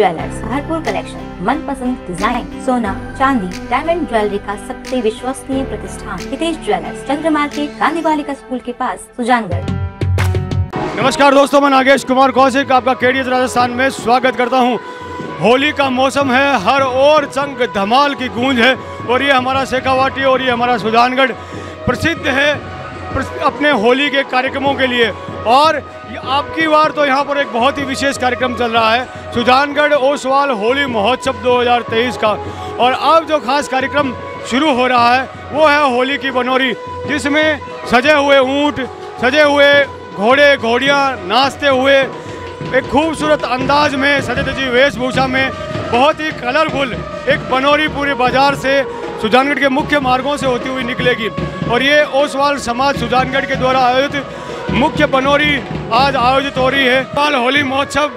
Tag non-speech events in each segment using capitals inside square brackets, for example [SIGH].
Jewellers, भरपूर collection मनपसंद design सोना, चांदी डायमंड ज्वेलरी का सबसे विश्वसनीय प्रतिष्ठान Hitesh jewellers, Chandra market, Gandhi Balika school के पास, सुजानगढ़। नमस्कार दोस्तों, मैं नागेश कुमार कौशिक, आपका केडीएस राजस्थान में स्वागत करता हूँ। होली का मौसम है, हर ओर चंग धमाल की गूंज है, और ये हमारा शेखावाटी और ये हमारा सुजानगढ़ प्रसिद्ध है अपने होली के कार्यक्रमों के लिए। और आपकी बार तो यहाँ पर एक बहुत ही विशेष कार्यक्रम चल रहा है, सुजानगढ़ ओसवाल होली महोत्सव 2023 का। और अब जो खास कार्यक्रम शुरू हो रहा है, वो है होली की बनोरी, जिसमें सजे हुए ऊँट, सजे हुए घोड़े, घोड़ियाँ, नाचते हुए एक खूबसूरत अंदाज में सजे धजी वेशभूषा में बहुत ही कलरफुल एक बनोरी पूरे बाज़ार से सुजानगढ़ के मुख्य मार्गों से होती हुई निकलेगी। और ये ओसवाल समाज सुजानगढ़ के द्वारा आयोजित मुख्य बनोरी आज आयोजित हो रही है। साल होली महोत्सव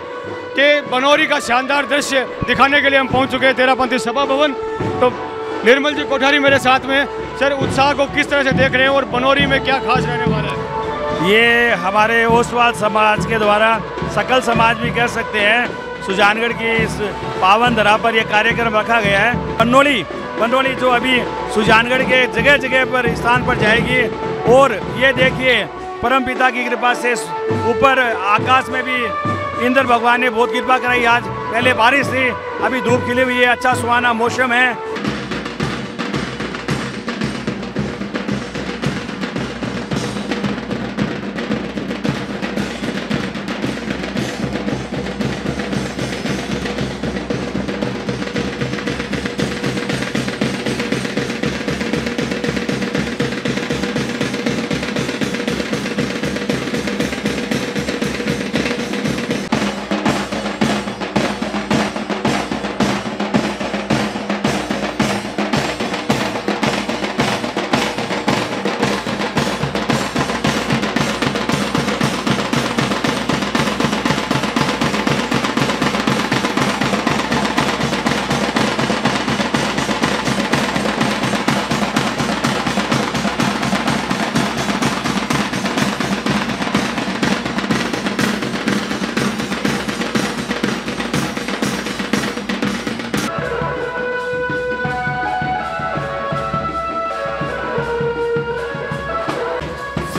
के बनोरी का शानदार दृश्य दिखाने के लिए हम पहुँच चुके हैं तेरापंथी सभा भवन। तो निर्मल जी कोठारी मेरे साथ में सर, उत्साह को किस तरह से देख रहे हैं और बनोरी में क्या खास रहने वाला है? ये हमारे ओसवाल समाज के द्वारा सकल समाज भी कह सकते हैं। सुजानगढ़ की इस पावन धरा पर यह कार्यक्रम रखा गया है। बनोली बनोली जो अभी सुजानगढ़ के जगह जगह पर स्थान पर जाएगी और ये देखिए परम पिता की कृपा से ऊपर आकाश में भी इंद्र भगवान ने बहुत कृपा कराई। आज पहले बारिश थी, अभी धूप खिली हुई है अच्छा सुहाना मौसम है।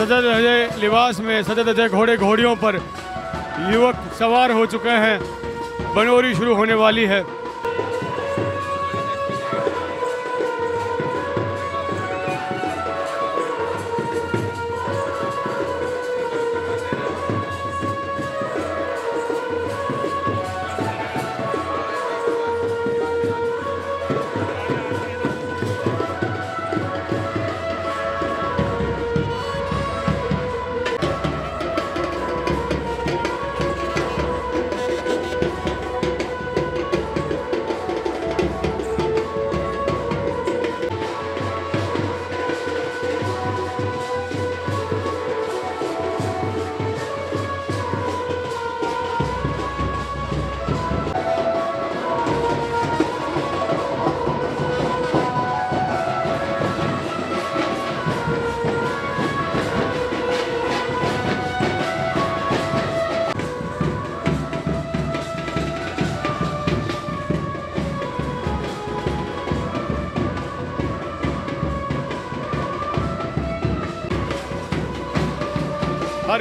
सजे धजे लिबास में सजे धजे घोड़े घोड़ियों पर युवक सवार हो चुके हैं। बनोरी शुरू होने वाली है।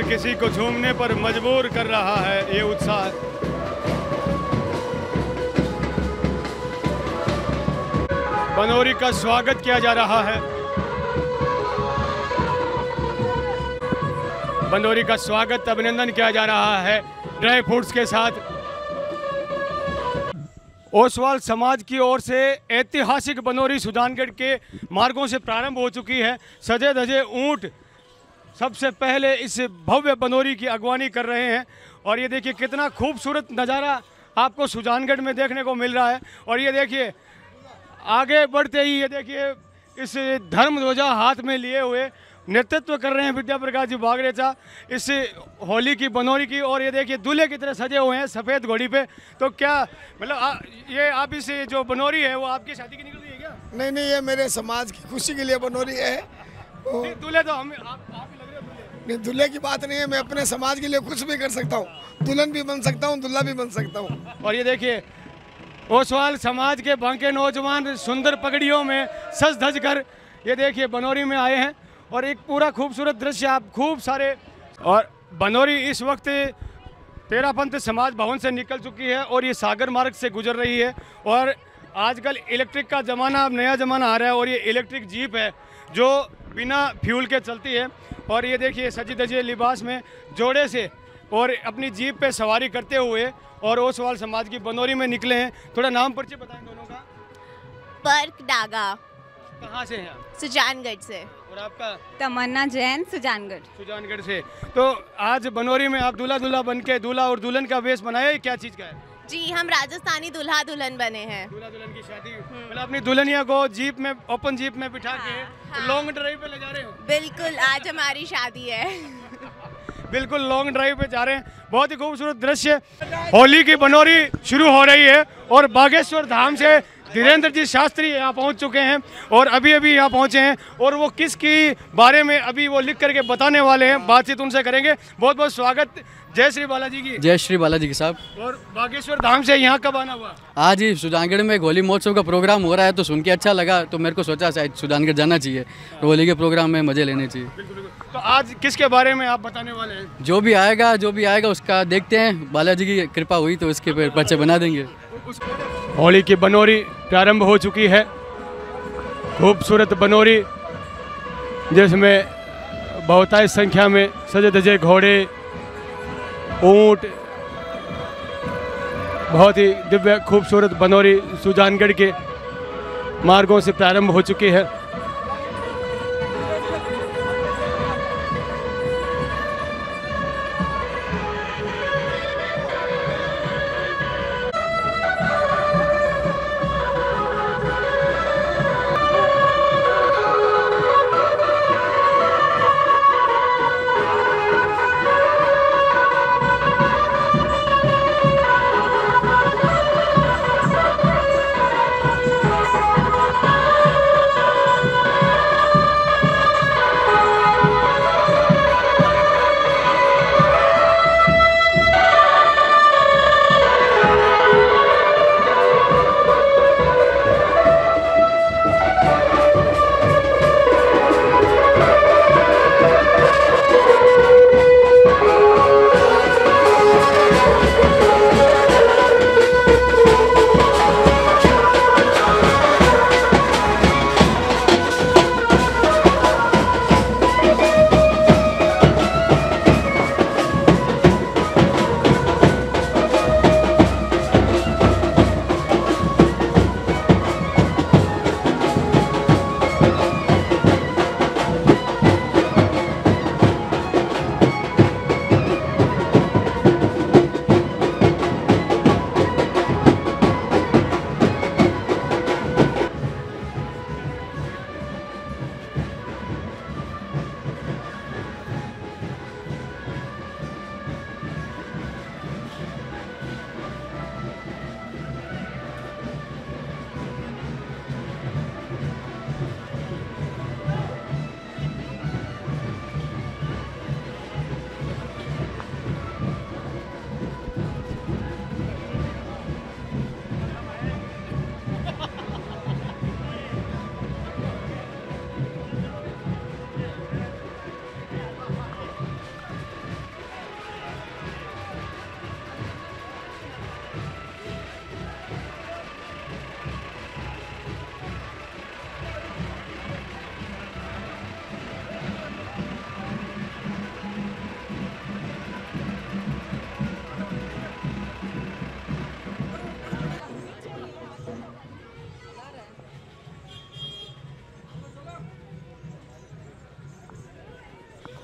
किसी को झूमने पर मजबूर कर रहा है ये उत्साह। बनोरी का स्वागत किया जा रहा है। बनोरी का स्वागत, अभिनंदन किया जा रहा है ड्राई फ्रूट्स के साथ। ओसवाल समाज की ओर से ऐतिहासिक बनोरी सुजानगढ़ के मार्गों से प्रारंभ हो चुकी है। सजे धजे ऊँट सबसे पहले इस भव्य बनोरी की अगवानी कर रहे हैं और ये देखिए कितना खूबसूरत नज़ारा आपको सुजानगढ़ में देखने को मिल रहा है। और ये देखिए आगे बढ़ते ही ये देखिए इस धर्म ध्वजा हाथ में लिए हुए नेतृत्व कर रहे हैं विद्या प्रकाश जी बागरेचा इस होली की बनोरी की। और ये देखिए दूल्हे की तरह सजे हुए हैं सफ़ेद घोड़ी पे। तो क्या मतलब ये आप इस जो बनोरी है वो आपकी शादी की निकल रही है क्या? नहीं नहीं ये मेरे समाज की खुशी के लिए बनोरी है। दूल्हे तो हम आप आप नहीं, दूल्हे की बात नहीं है, मैं अपने समाज के लिए कुछ भी कर सकता हूँ। दुल्हन भी बन सकता हूँ, दूल्हा भी बन सकता हूँ। और ये देखिए, ओसवाल समाज के बांके नौजवान सुंदर पगड़ियों में सज धज कर ये देखिए बनौरी में आए हैं और एक पूरा खूबसूरत दृश्य आप खूब सारे और बनौरी इस वक्त तेरापंथ समाज भवन से निकल चुकी है और ये सागर मार्ग से गुजर रही है और आजकल इलेक्ट्रिक का ज़माना, अब नया ज़माना आ रहा है और ये इलेक्ट्रिक जीप है जो बिना फ्यूल के चलती है। और ये देखिए सजी धजे लिबास में जोड़े से और अपनी जीप पे सवारी करते हुए और ओसवाल समाज की बनौरी में निकले हैं। थोड़ा नाम परिचय बताएँ दोनों का। पर्क डागा। कहाँ से हैं आप? सुजानगढ़ से। और आपका? तमन्ना जैन सुजानगढ़। सुजानगढ़ से। तो आज बनौरी में आप दूल्हा दूल्हा बन के दूल्हा और दुल्हन का वेश बनाया ये क्या चीज़ का है? जी हम राजस्थानी दुल्हा दुल्हन बने हैं। दूल्हा दुल्हन की शादी। मतलब अपनी दुल्हनिया को जीप में ओपन जीप में बिठा हाँ, के हाँ। लॉन्ग ड्राइव पे ले जा रहे हो? बिल्कुल आज हमारी शादी है। बिल्कुल लॉन्ग ड्राइव पे जा रहे हैं। बहुत ही खूबसूरत दृश्य। होली की बनोरी शुरू हो रही है और बागेश्वर धाम से धीरेन्द्र जी शास्त्री यहाँ पहुँच चुके हैं और अभी अभी यहाँ पहुँचे हैं और वो किस की बारे में अभी वो लिख करके बताने वाले हैं बातचीत उनसे करेंगे। बहुत बहुत स्वागत। जय श्री बालाजी की। जय श्री बालाजी के साहब। और बागेश्वर धाम से यहाँ कब आना हुआ? आज ही सुजानगढ़ में होली महोत्सव का प्रोग्राम हो रहा है तो सुन के अच्छा लगा तो मेरे को सोचा शायद सुजानगढ़ जाना चाहिए। तो होली के प्रोग्राम में मज़े लेने चाहिए। तो आज किसके बारे में आप बताने वाले हैं? जो भी आएगा जो भी आएगा उसका देखते हैं। बालाजी की कृपा हुई तो उसके पर्चे बना देंगे। होली की बनोरी प्रारंभ हो चुकी है। खूबसूरत बनोरी, जिसमें बहुतायत संख्या में सजे धजे घोड़े, ऊँट, बहुत ही दिव्य खूबसूरत बनोरी सुजानगढ़ के मार्गों से प्रारंभ हो चुकी है।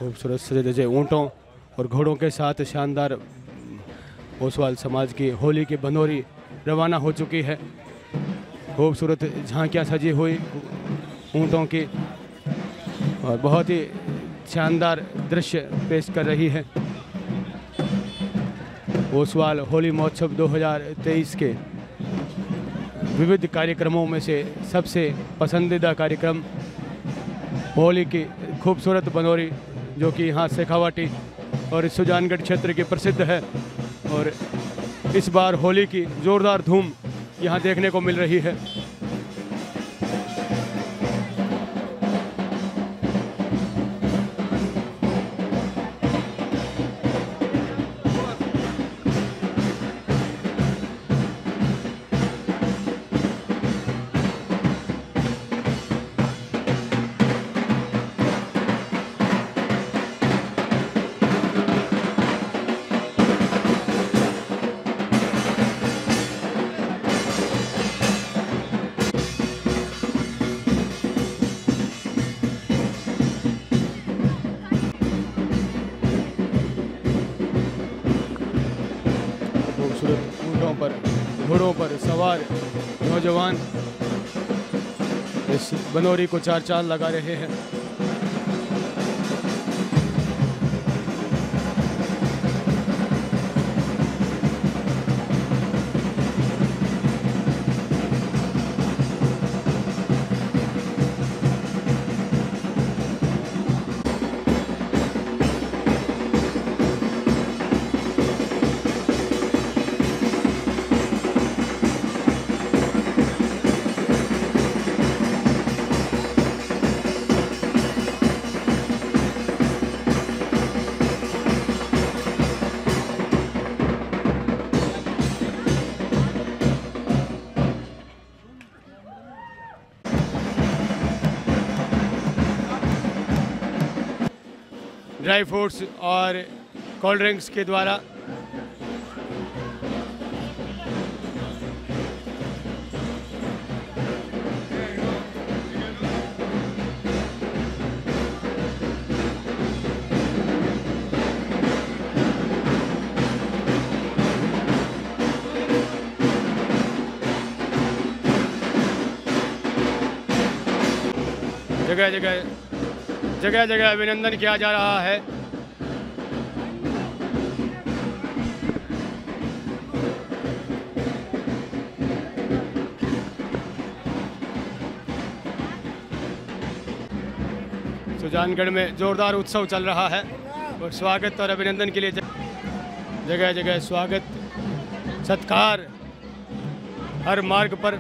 खूबसूरत सजे धजे ऊँटों और घोड़ों के साथ शानदार ओसवाल समाज की होली की बनोरी रवाना हो चुकी है। खूबसूरत झांकियाँ सजी हुई ऊँटों की और बहुत ही शानदार दृश्य पेश कर रही है। ओसवाल होली महोत्सव 2023 के विविध कार्यक्रमों में से सबसे पसंदीदा कार्यक्रम होली की खूबसूरत बनोरी जो कि यहाँ शेखावाटी और सुजानगढ़ क्षेत्र की प्रसिद्ध है। और इस बार होली की ज़ोरदार धूम यहाँ देखने को मिल रही है। इस को चार चाँद लगा रहे हैं। ड्राई फ्रूट्स और कोल्ड ड्रिंक्स के द्वारा। जगह जगह जगह जगह अभिनंदन किया जा रहा है। सुजानगढ़ में जोरदार उत्सव चल रहा है। और स्वागत और अभिनंदन के लिए जगह जगह स्वागत, सत्कार, हर मार्ग पर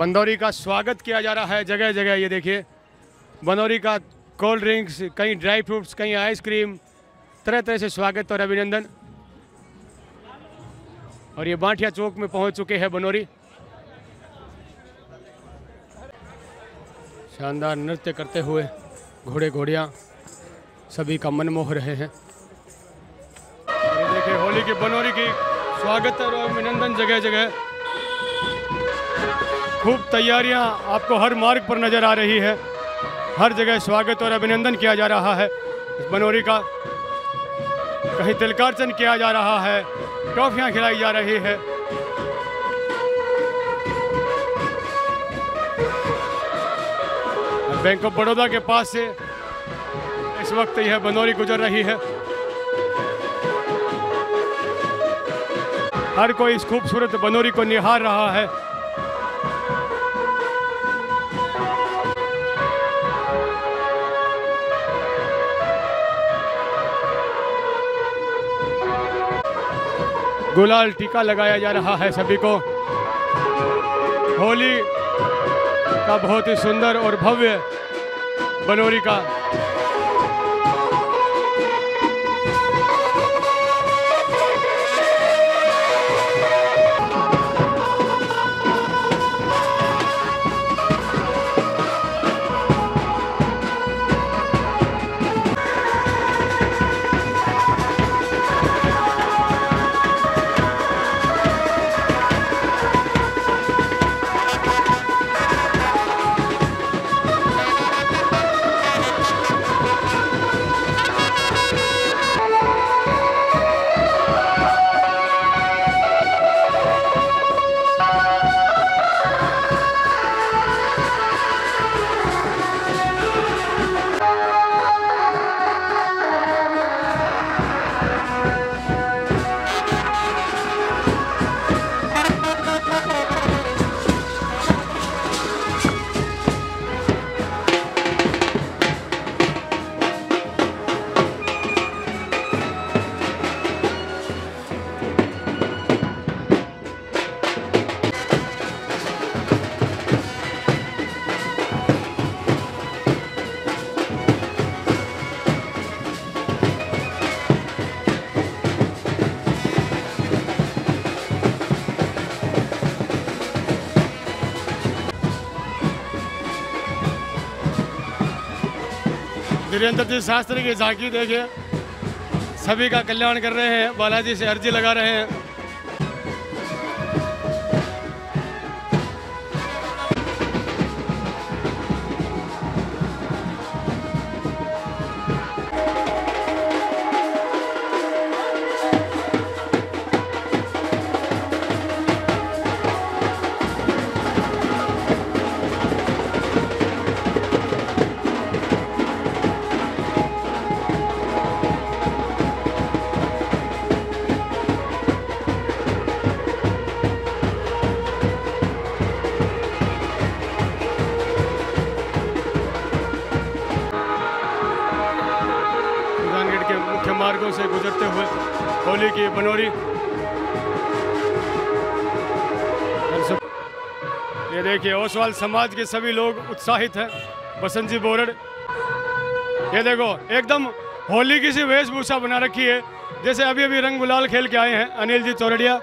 बंदौरी का स्वागत किया जा रहा है जगह जगह, ये देखिए। बंदौरी का कोल्ड ड्रिंक्स, कहीं ड्राई फ्रूट्स, कहीं आइसक्रीम तरह तरह से स्वागत और अभिनंदन। और ये बांटिया चौक में पहुँच चुके हैं बनौरी शानदार नृत्य करते हुए घोड़े घोड़ियाँ सभी का मन मोह रहे हैं। देखिए, होली की बनौरी की स्वागत और अभिनंदन जगह जगह। खूब तैयारियाँ आपको हर मार्ग पर नज़र आ रही है। हर जगह स्वागत और अभिनंदन किया जा रहा है। इस बनोरी का कहीं तिलकार्चन किया जा रहा है। ट्रॉफियाँ खिलाई जा रही है। बैंक ऑफ़ बड़ौदा के पास से इस वक्त यह बनोरी गुजर रही है। हर कोई इस खूबसूरत बनोरी को निहार रहा है। गुलाल टीका लगाया जा रहा है सभी को। होली का बहुत ही सुंदर और भव्य बनोरी का वीरेंद्र जी शास्त्री की झांकी देखे सभी का कल्याण कर रहे हैं, बालाजी से अर्जी लगा रहे हैं। ओसवाल समाज के सभी लोग उत्साहित हैं। बसंत जी बोरड़, ये देखो, एकदम होली की सी वेशभूषा बना रखी है। जैसे अभी अभी रंग गुलाल खेल के आए हैं, अनिल जी चौरड़िया।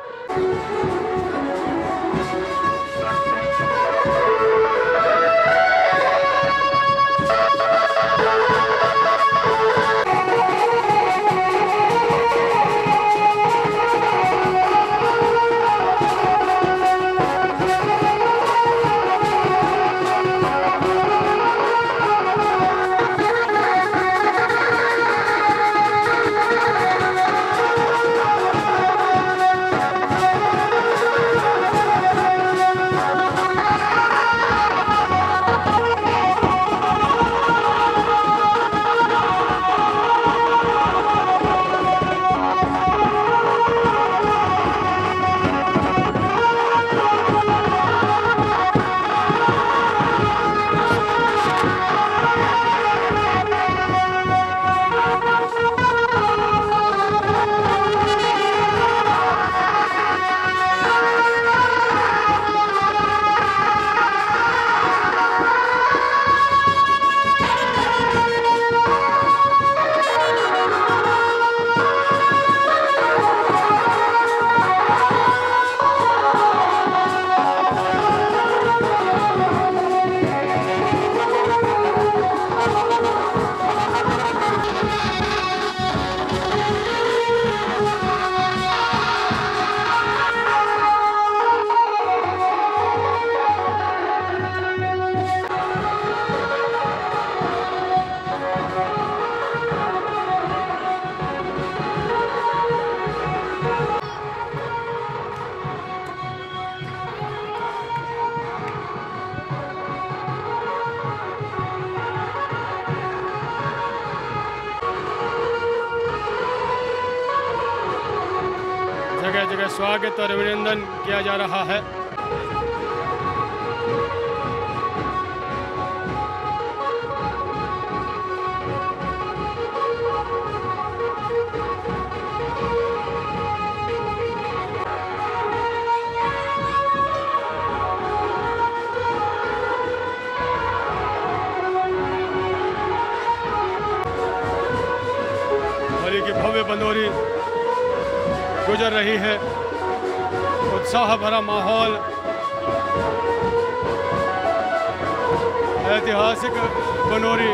जगह स्वागत और अभिनंदन किया जा रहा है। की भव्य बंदोरी गुजर रही है। उत्साह भरा माहौल। ऐतिहासिक बनोरी।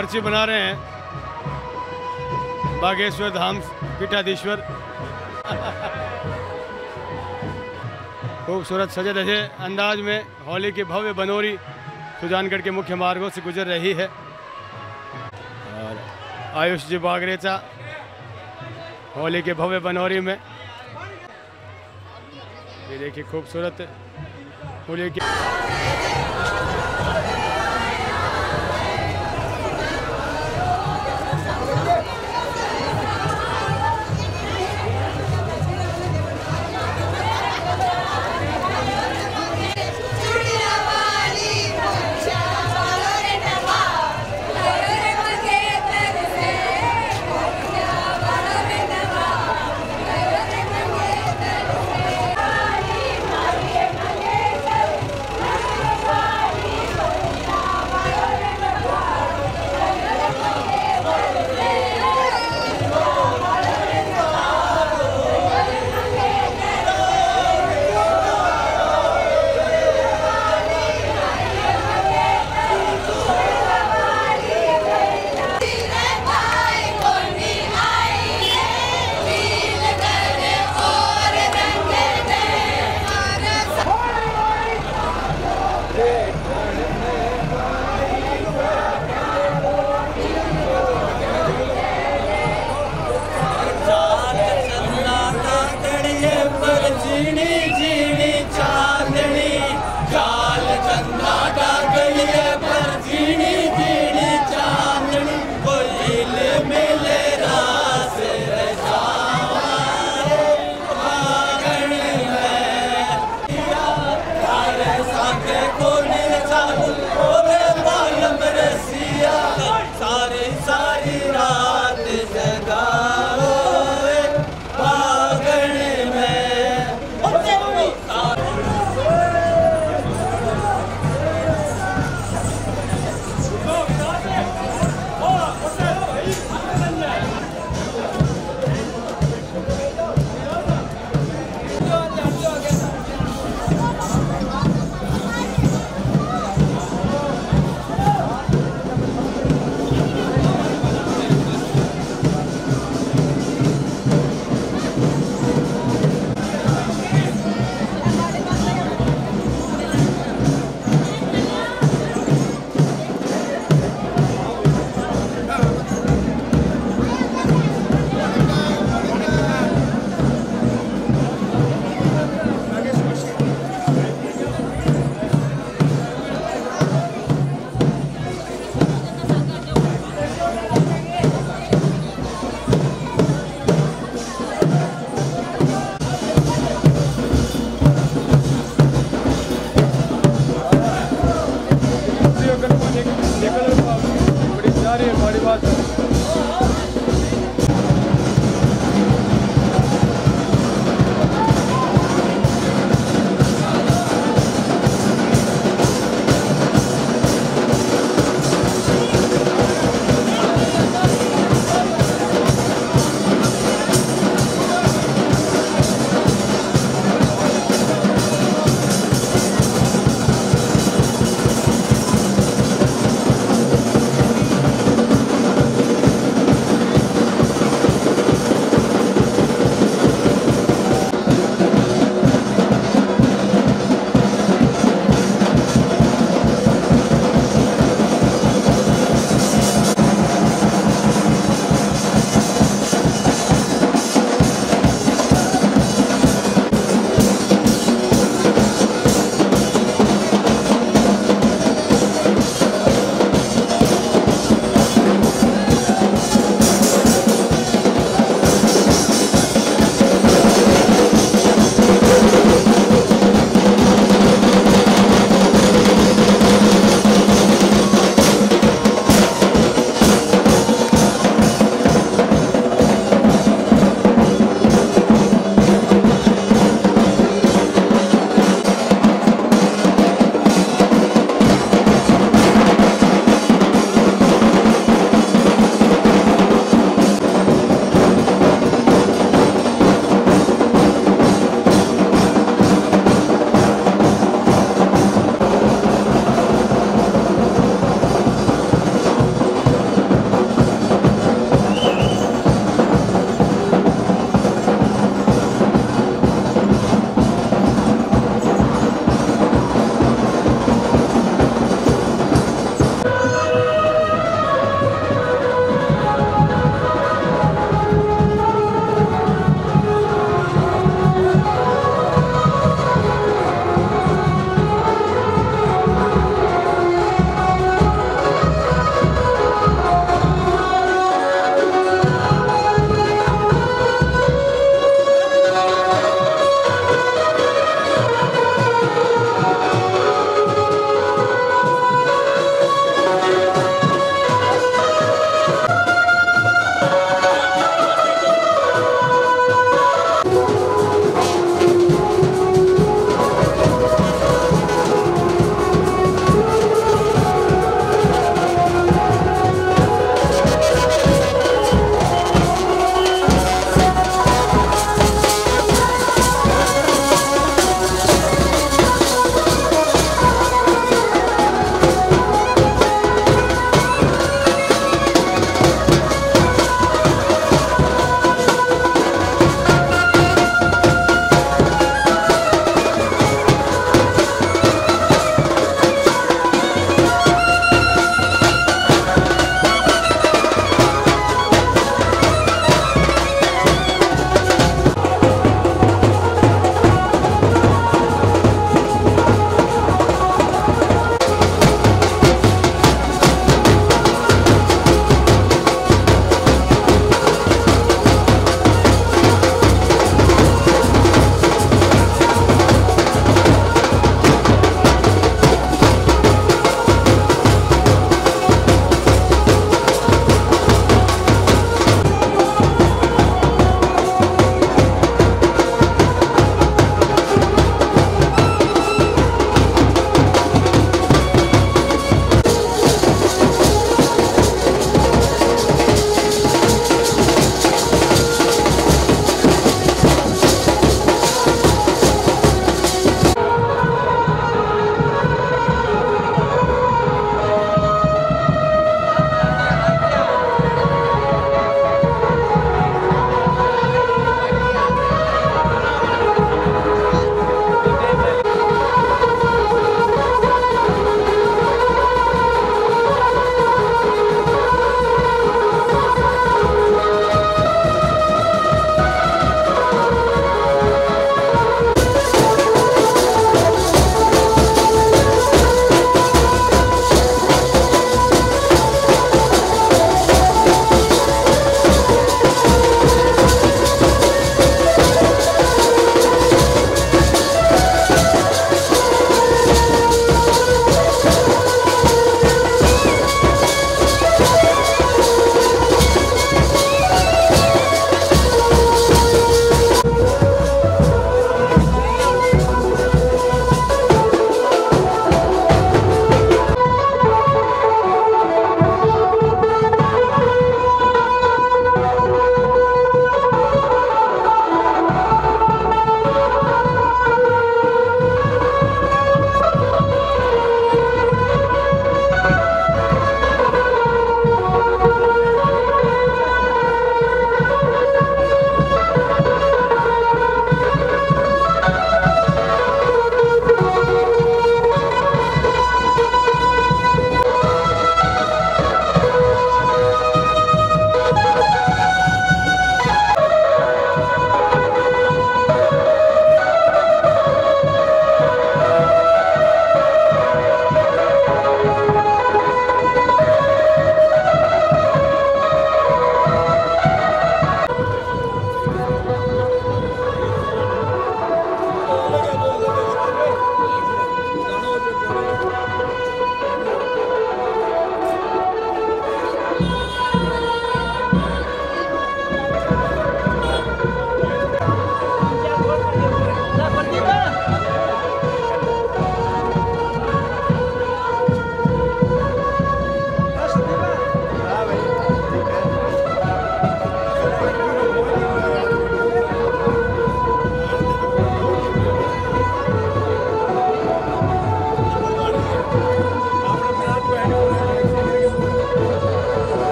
पर्ची बना रहे हैं। बागेश्वर धाम, पीठाधीश्वर। [LAUGHS] खूबसूरत सजे धजे अंदाज में होली की भव्य बनोरी सुजानगढ़ के मुख्य मार्गों से गुजर रही है। और आयुष जी बागरेचा, होली के भव्य बनोरी में। ये देखिए खूबसूरत होली की